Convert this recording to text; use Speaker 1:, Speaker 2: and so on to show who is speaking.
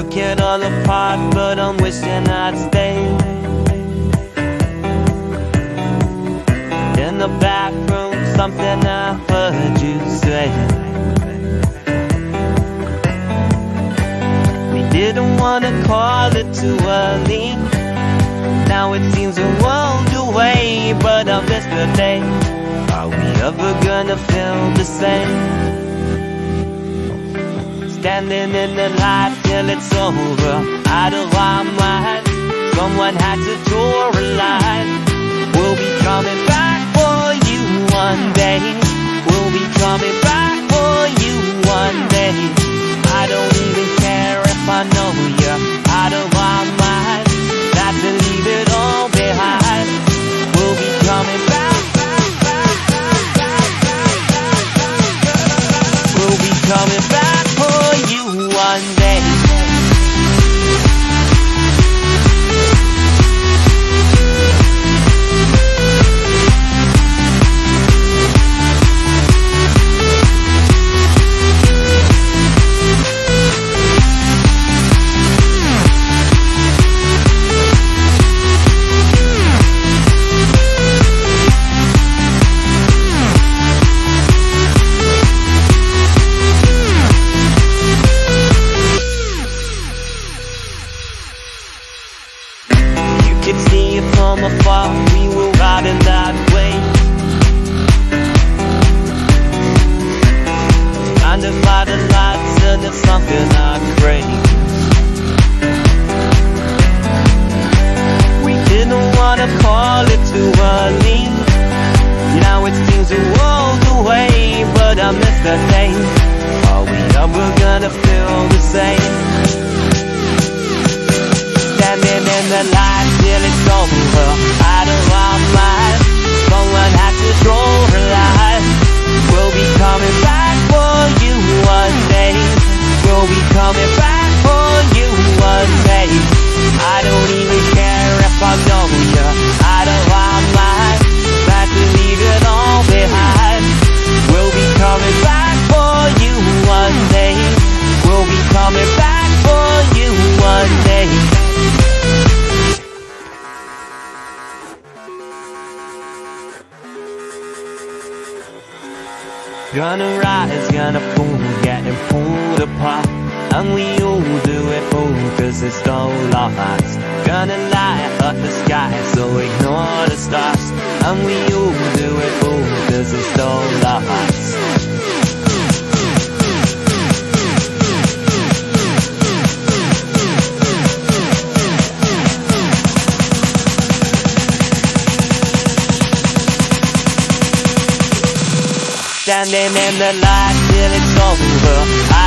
Speaker 1: Took it all apart, but I'm wishing I'd stay. In the back room, something I heard you say. We didn't wanna call it too early. Now it seems a world away, but I miss the day. Are we ever gonna feel the same? Standing in the light till it's over, out of our mind. Someone had to draw a line. Could see it from afar, we were riding that way. Blinded by the lights and it's something I crave. We didn't wanna call it too early. Now it seems a world away, but I miss the day. Are we ever gonna feel the same? Standing in the light till it's over, Gonna rise, gonna fall, getting pulled apart. And we all do it all cause it stole our hearts. Gonna light up the sky, so ignore the stars. And we all do it all Standing in the light till it's over,